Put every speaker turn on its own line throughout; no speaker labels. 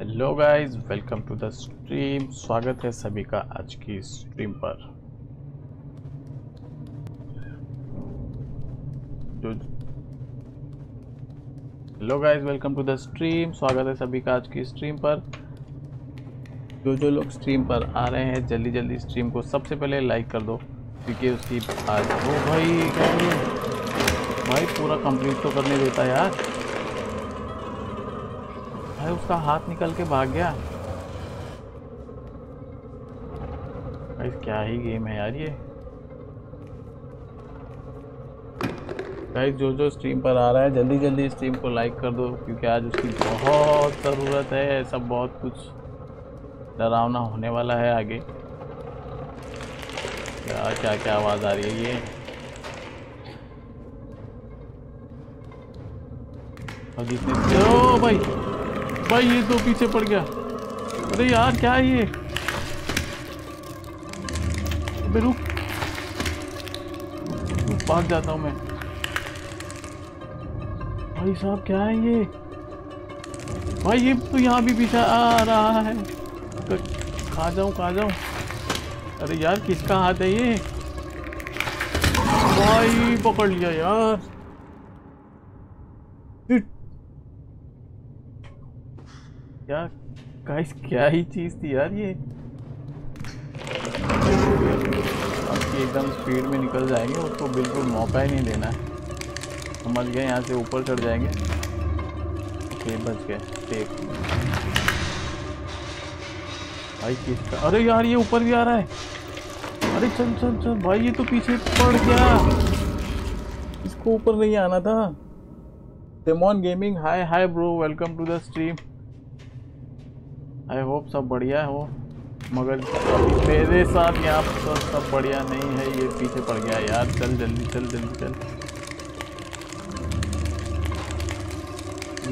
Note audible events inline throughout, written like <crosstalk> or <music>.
Hello guys welcome to the stream स्वागत है सभी का आज की स्ट्रीम पर। Hello guys welcome to the stream स्वागत है सभी का आज की स्ट्रीम पर। जो जो लोग स्ट्रीम पर आ रहे हैं, जल्दी जल्दी स्ट्रीम को सबसे पहले लाइक कर दो, क्योंकि उसकी आज ओ भाई? भाई, पूरा कंप्लीट तो करने देता यार। भाई उसका हाथ निकल के भाग गया। भाई, क्या ही गेम है यार ये। गाइस जो जो स्ट्रीम पर आ रहा है, जल्दी जल्दी स्ट्रीम को लाइक कर दो, क्योंकि आज उसकी बहुत ज़रूरत है, ऐसा बहुत कुछ डरावना होने वाला है आगे। क्या क्या क्या आवाज़ आ रही है ये? और जितने ओ भाई! भाई, ये तो पीछे पड़ गया। अरे यार, क्या है ये? अबे, रुक। भाग जाता हूँ मैं। भाई साहब, क्या है ये? भाई, ये तो यहाँ भी पीछे आ रहा है। कहाँ जाऊँ कहाँ जाऊँ? अरे यार, किसका हाथ है ये? भाई, पकड़ लिया यार। यार गाइस क्या ही चीज़ थी यार ये? ये एकदम स्पीड में निकल जाएँगे, उसको बिल्कुल मौका ही नहीं देना है। समझ गए, यहाँ से ऊपर चढ़ जाएँगे। ओके बच गए सेफ़ भाई, किसका? अरे यार, ये ऊपर भी आ रहा है। अरे चल चल चल, भाई, ये तो पीछे पड़ गया। इसको ऊपर नहीं आना था। Demon gaming hi hi bro welcome to the stream I hope सब बढ़िया हो। मगर मेरे साथ यहाँ पर सब बढ़िया नहीं है, ये पीछे पड़ गया यार। चल जल्दी चल जल्दी, चल।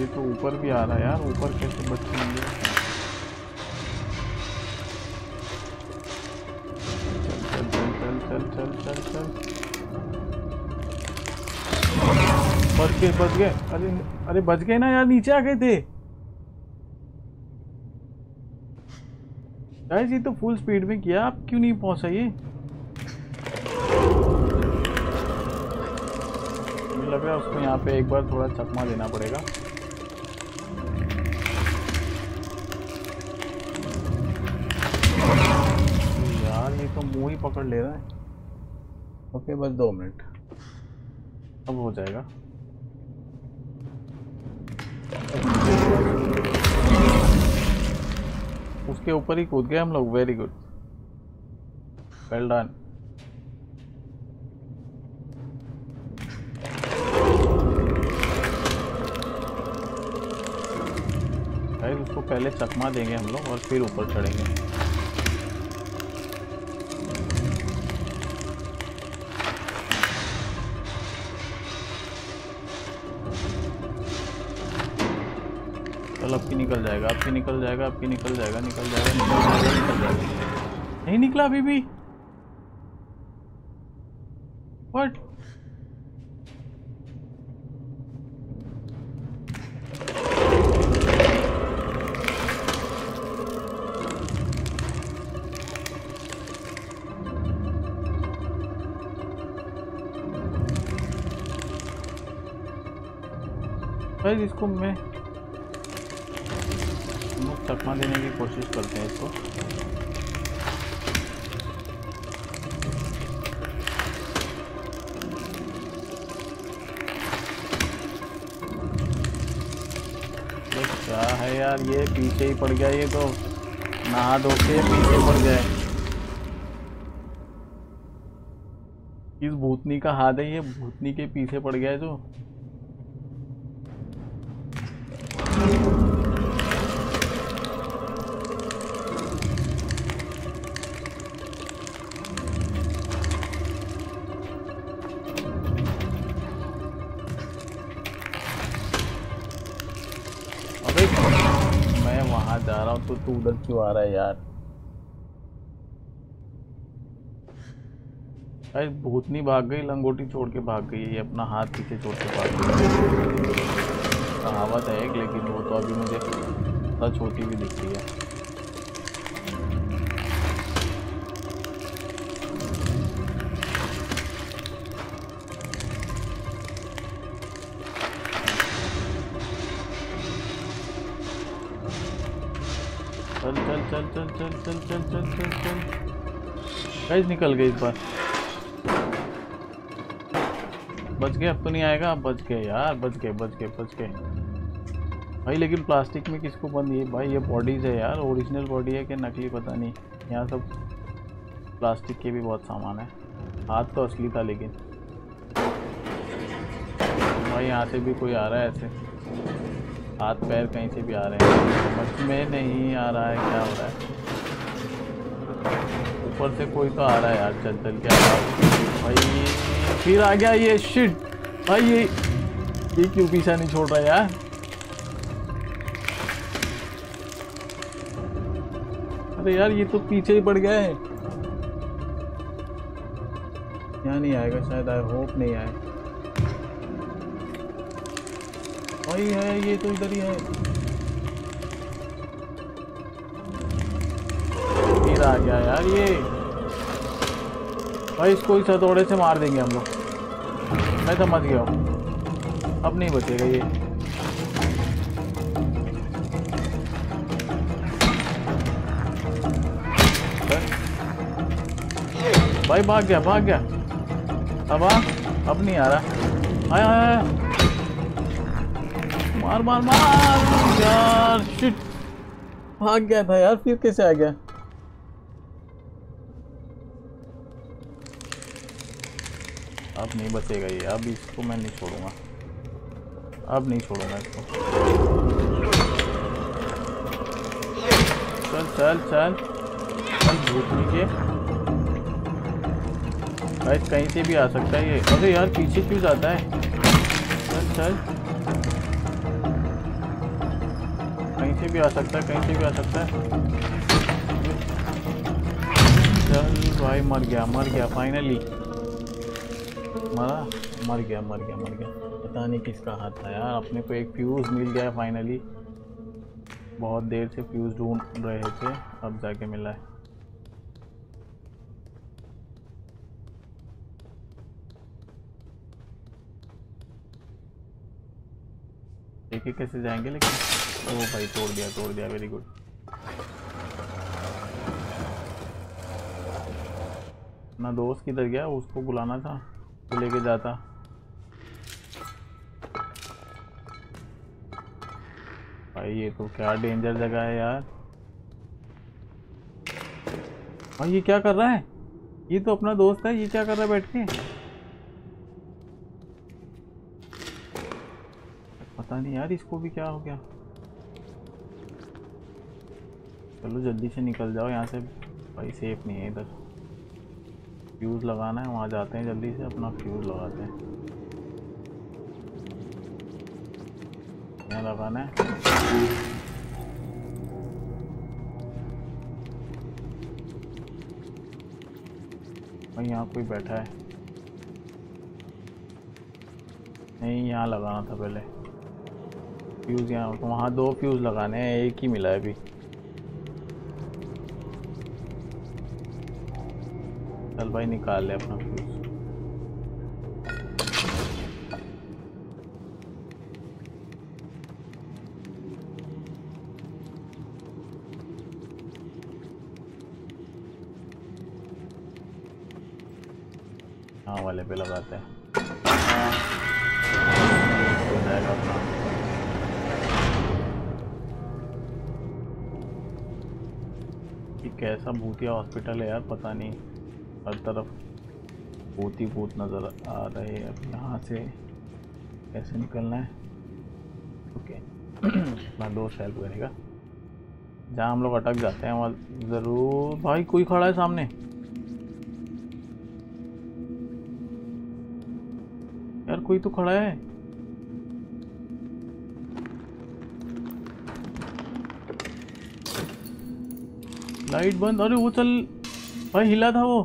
ये तो ऊपर भी आ रहा है यार। ऊपर कैसे चल। बच गए बच गए। अरे अरे बच गए ना यार, नीचे आ गए थे। गाइस ये तो फुल स्पीड में किया, आप क्यों नहीं पहुँचा ये मुझे लग रहा है उसको यहाँ पे एक बार थोड़ा चकमा देना पड़ेगा। यार, ये तो मुँह ही पकड़ ले रहा है। ओके, बस दो मिनट। अब हो जाएगा। ऊपर ही कूद गए हम लोग। वेरी गुड वेल डन उसको पहले चकमा देंगे हम लोग और फिर ऊपर चढ़ेंगे। चल अब निकल जाएगा, आपकी निकल जाएगा, आपकी निकल जाएगा निकल जाएगा निकल जाएगा निकल जाएगा। नहीं निकला अभी भी। भाई, इसको मैं चकमा देने की कोशिश करते हैं इसको। क्या है यार, ये पीछे ही पड़ गया, ये तो नहा धो के पीछे पड़ गया इस भूतनी का हाथ है, ये भूतनी के पीछे पड़ गया है जो। हूँ तो तू उधर क्यों आ रहा है यार? अरे, भूतनी भाग गई, लंगोटी छोड़ के भाग गई ये अपना हाथ पीछे छोड़ के भाग गई कहावत है एक, लेकिन वो तो अभी मुझे सच होती भी दिखती है। चल चल चल चल चल चल चल चल चल। गाइस, निकल गए इस बार। बच गए अब तो नहीं आएगा। बच गए यार, बच गए बच गए बच गए। भाई, लेकिन प्लास्टिक में किसको बंद? ये भाई, ये बॉडीज है यार। ओरिजिनल बॉडी है कि नकली, पता नहीं। यहाँ सब प्लास्टिक के भी बहुत सामान है। हाथ तो असली था लेकिन। भाई, यहाँ से भी कोई आ रहा है ऐसे। हाथ पैर कहीं से भी आ रहे हैं। समझ में नहीं आ रहा है क्या हो रहा है। ऊपर से कोई तो आ रहा है यार, चल चल के आ रहा है। भाई, फिर आ गया ये शिट भाई, ये ये क्यों पीछा नहीं छोड़ रहा यार? अरे यार, ये तो पीछे ही पड़ गया है। यहाँ नहीं आएगा, शायद आई होप नहीं आए। वही है, ये तो इधर ही है। फिर आ गया यार ये। भाई इसको इस हथौड़े से मार देंगे हम लोग। मैं समझ गया हूँ। अब नहीं बचेगा ये। भाई भाग गया भाग गया। अब आ, अब नहीं आ रहा। आया आया। मार मार मार यार शिट भाग गया था यार फिर कैसे आ गया? अब नहीं बचेगा ये अब इसको मैं नहीं छोड़ूँगा। अब नहीं छोड़ूँगा इसको। चल चल चल। चल भूतनी के भाई कहीं से भी आ सकता है ये। अरे यार पीछे क्यों जाता है? चल चल। से भी आ सकता है, कहीं से भी आ सकता है। चल भाई, मर गया मर गया फाइनली मरा? मर गया मर गया मर गया। पता नहीं किसका हाथ था यार, अपने को एक फ्यूज़ मिल गया फाइनली बहुत देर से फ्यूज़ ढूंढ रहे थे, अब जाके मिला है। एक एक कैसे जाएँगे, लेकिन ओ भाई तोड़ दिया तोड़ दिया वेरी गुड अपना दोस्त किधर गया? उसको बुलाना था तो लेके जाता। भाई ये तो क्या डेंजर जगह है यार। भाई ये क्या कर रहा है? ये तो अपना दोस्त है, ये क्या कर रहा है बैठ के? पता नहीं यार, इसको भी क्या हो गया? चलो जल्दी से निकल जाओ, यहाँ से भाई सेफ़ नहीं है इधर। फ्यूज़ लगाना है, वहाँ जाते हैं जल्दी से, अपना फ्यूज़ लगाते हैं। यहाँ लगाना है। भाई यहाँ कोई बैठा है। नहीं, यहाँ लगाना था पहले। फ्यूज़ यहाँ तो वहाँ दो फ्यूज़ लगाने हैं, एक ही मिला है अभी। चल भाई, निकाल ले अपना फ्यूज़ वाले पे लगाते हैं। अपना। कैसा भूतिया हॉस्पिटल है यार, पता नहीं। हर तरफ़ भूत ही भूत नज़र आ रहे हैं अब यहाँ से। कैसे निकलना है? ओके अपना <clears throat> दोस्त हेल्प करेगा। जहाँ हम लोग अटक जाते हैं, वहाँ ज़रूर। भाई, कोई खड़ा है सामने? यार, कोई तो खड़ा है। लाइट बंद। अरे वो चल। भाई हिला था वो।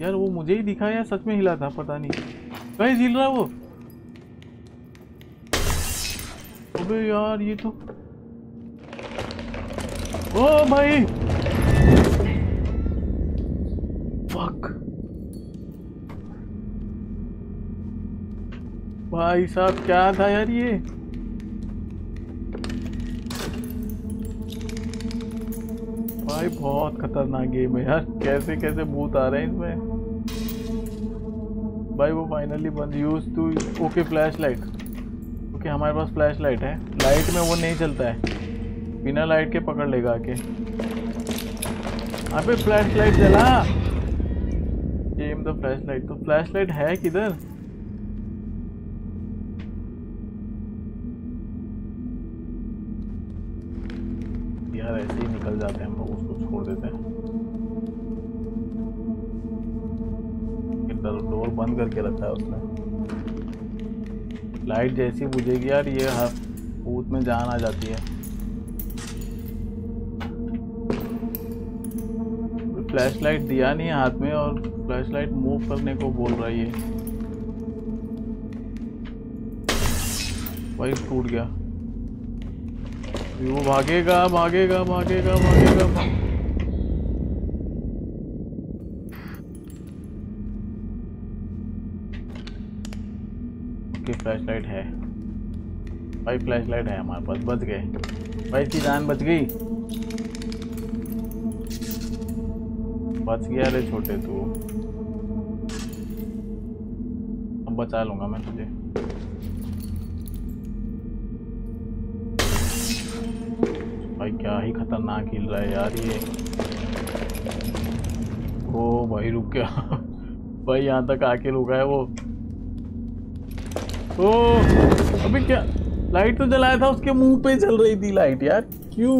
यार वो मुझे ही दिखा या सच में हिला था, पता नहीं। कहीं हिल रहा वो? अबे यार, ये तो ओ भाई! फक भाई साहब, क्या था यार ये? भाई, बहुत खतरनाक गेम है यार। कैसे कैसे भूत आ रहे हैं इसमें? भाई, वो फाइनली बंद। Use to okay flash light okay हमारे पास फ्लैश लाइट है। लाइट में वो नहीं चलता है। बिना लाइट के पकड़ लेगा आके। अबे फ्लैश लाइट जला। गेम द फ्लैश लाइट तो फ्लैश लाइट है किधर? यार, ऐसे ही निकल जाते हैं हम लोग। छोड़ देते हैं। डोर बंद करके रखा है उसने। लाइट जैसी बुझेगी यार ये हर भूत में जान आ जाती है। फ्लैश लाइट दिया नहीं है हाथ में और फ्लैश लाइट मूव करने को बोल रहा है भाई टूट गया। वो भागेगा भागेगा भागेगा भागेगा। ओके फ्लैश लाइट है। भाई फ्लैश लाइट है हमारे पास, बच गए। भाई इसकी जान बच गई। बच गया रे छोटे तू। अब बचा लूँगा मैं तुझे। भाई क्या ही खतरनाक हिल रहा है यार ये। ओ भाई रुक गया। <laughs> भाई यहाँ तक आके रुका है वो। ओ अभी क्या लाइट तो जलाया था, उसके मुँह पे चल रही थी लाइट यार। क्यों?